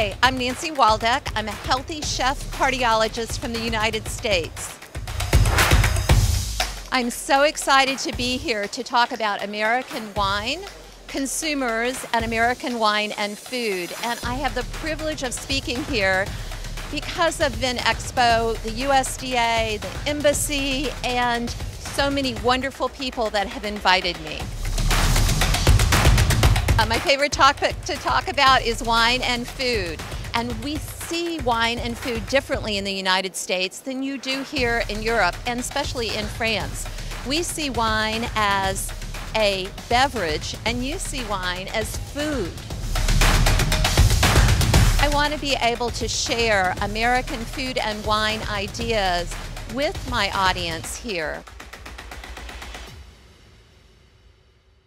Hi, I'm Nancy Waldeck. I'm a healthy chef partyologist from the United States. I'm so excited to be here to talk about American wine, consumers, and American wine and food. And I have the privilege of speaking here because of VinExpo, the USDA, the embassy, and so many wonderful people that have invited me. Uh, my favorite topic to talk about is wine and food. And we see wine and food differently in the United States than you do here in Europe, and especially in France. We see wine as a beverage, and you see wine as food. I want to be able to share American food and wine ideas with my audience here.